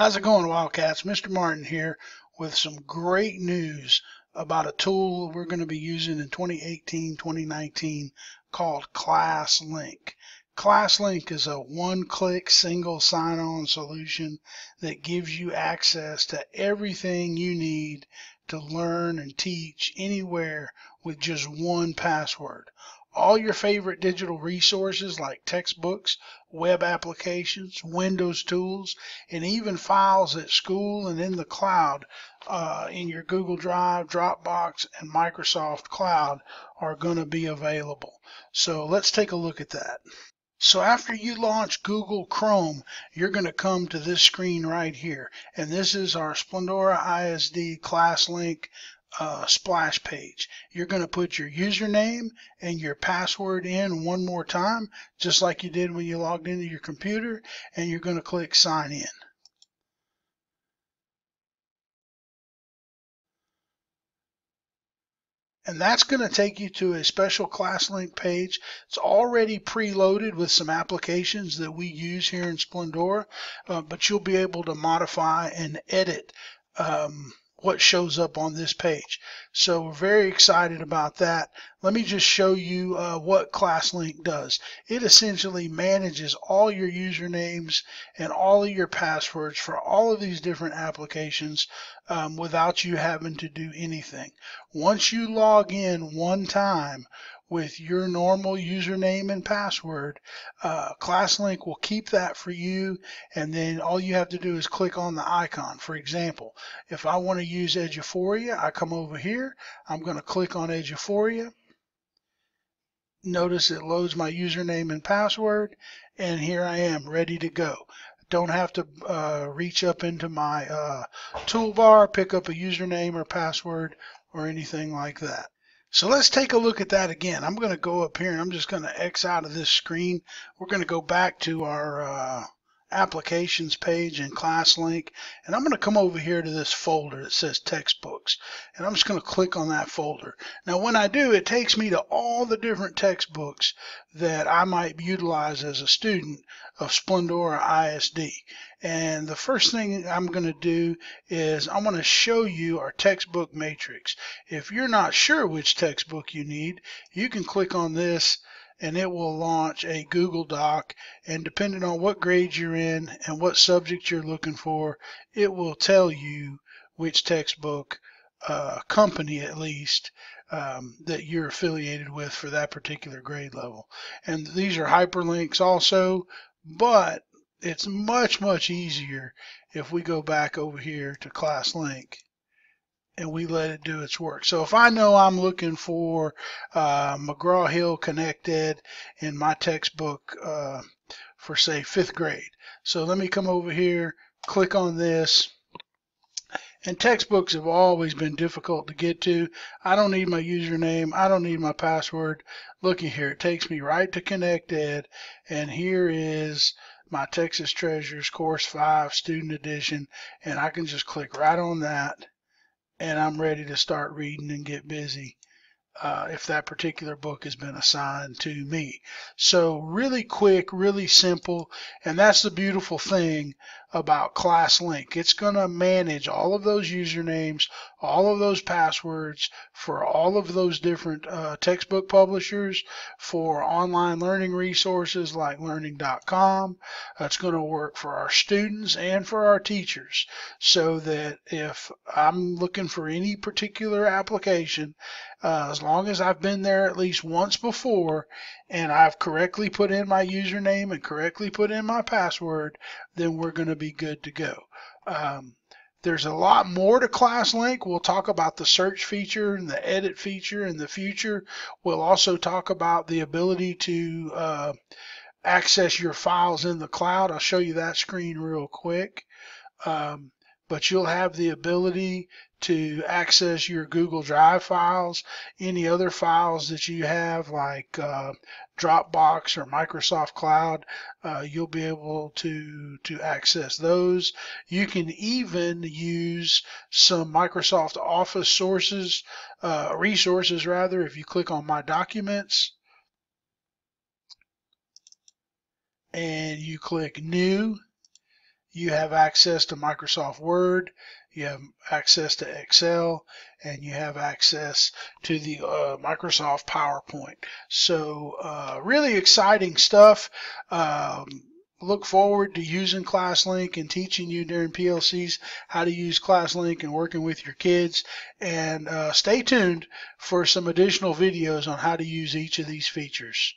How's it going, Wildcats? Mr. Martin here with some great news about a tool we're going to be using in 2018-2019 called ClassLink. ClassLink is a one-click single sign-on solution that gives you access to everything you need to learn and teach anywhere with just one password all your favorite digital resources like textbooks, web applications, Windows tools, and even files at school and in the cloud uh, in your Google Drive, Dropbox, and Microsoft Cloud are going to be available. So let's take a look at that. So after you launch Google Chrome, you're going to come to this screen right here. And this is our Splendora ISD ClassLink uh, splash page. You're going to put your username and your password in one more time, just like you did when you logged into your computer, and you're going to click sign in. and that's going to take you to a special ClassLink page. It's already preloaded with some applications that we use here in Splendora, uh, but you'll be able to modify and edit um, what shows up on this page. So we're very excited about that. Let me just show you uh, what ClassLink does. It essentially manages all your usernames and all of your passwords for all of these different applications um, without you having to do anything. Once you log in one time with your normal username and password. Uh, ClassLink will keep that for you, and then all you have to do is click on the icon. For example, if I want to use Eduphoria, I come over here. I'm going to click on Eduphoria. Notice it loads my username and password, and here I am ready to go don't have to uh, reach up into my uh, toolbar, pick up a username or password or anything like that. So let's take a look at that again. I'm going to go up here and I'm just going to X out of this screen. We're going to go back to our uh, applications page and ClassLink. and I'm going to come over here to this folder that says textbooks and I'm just going to click on that folder. Now when I do it takes me to all the different textbooks that I might utilize as a student of Splendora ISD and the first thing I'm going to do is I'm going to show you our textbook matrix. If you're not sure which textbook you need, you can click on this and it will launch a Google Doc. And depending on what grade you're in and what subject you're looking for, it will tell you which textbook uh, company, at least, um, that you're affiliated with for that particular grade level. And these are hyperlinks also, but it's much, much easier if we go back over here to ClassLink and we let it do its work. So if I know I'm looking for uh, McGraw-Hill ConnectEd in my textbook uh, for say fifth grade. So let me come over here, click on this, and textbooks have always been difficult to get to. I don't need my username. I don't need my password. Looky here, it takes me right to ConnectEd, and here is my Texas Treasures Course 5 Student Edition, and I can just click right on that, and I'm ready to start reading and get busy. Uh, if that particular book has been assigned to me. So really quick, really simple, and that's the beautiful thing about ClassLink. It's going to manage all of those usernames, all of those passwords for all of those different uh, textbook publishers, for online learning resources like learning.com. It's going to work for our students and for our teachers so that if I'm looking for any particular application, uh, as long as I've been there at least once before and I've correctly put in my username and correctly put in my password, then we're going to be good to go. Um, there's a lot more to ClassLink. We'll talk about the search feature and the edit feature in the future. We'll also talk about the ability to uh, access your files in the cloud. I'll show you that screen real quick. Um, but you'll have the ability to access your Google Drive files, any other files that you have like uh, Dropbox or Microsoft Cloud, uh, you'll be able to to access those. You can even use some Microsoft Office sources, uh, resources rather, if you click on My Documents and you click New you have access to Microsoft Word, you have access to Excel, and you have access to the uh, Microsoft PowerPoint. So uh, really exciting stuff. Um, look forward to using ClassLink and teaching you during PLCs how to use ClassLink and working with your kids. And uh, stay tuned for some additional videos on how to use each of these features.